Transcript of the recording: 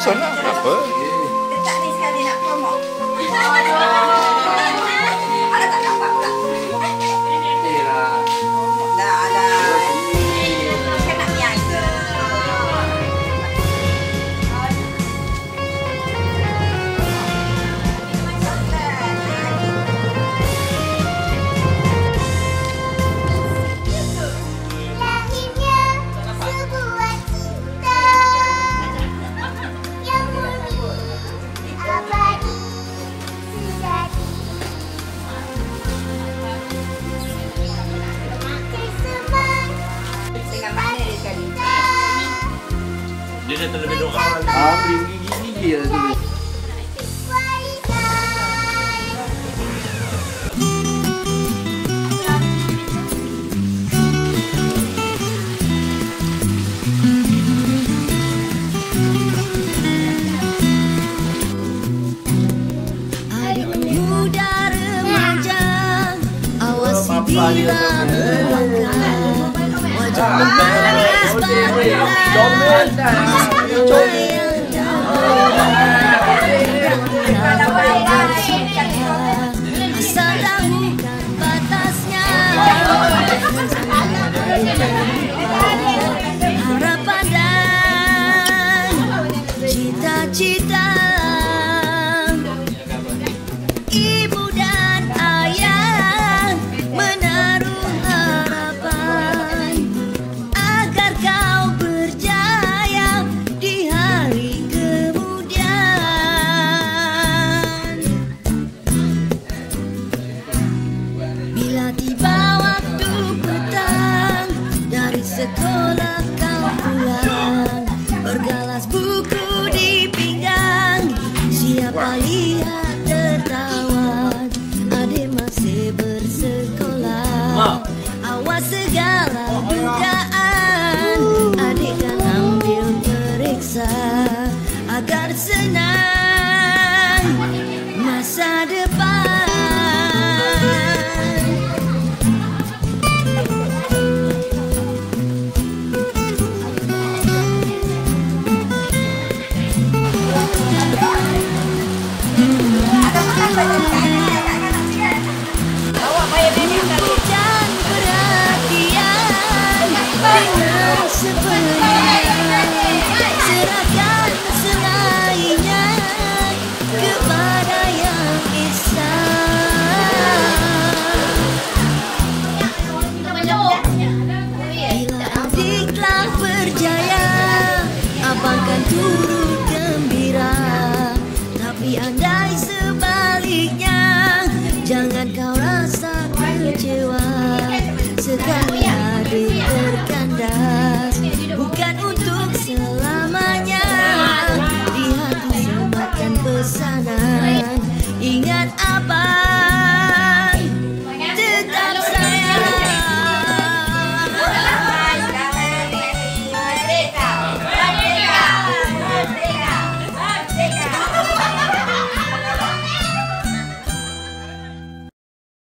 sana. Apa? Dekat ni sekali nak promo. Dia dah terlebih dua orang. Ah, beli gigi-gigi lah tu. warisan. Adik muda remaja Awasi bila melangkah Pensacola. Sepenuhnya serahkan selainnya kepada yang esa. Bila adik telah berjaya, kan turut gembira. Tapi andai sebaliknya, jangan kau rasa kecewa. Sekarang down.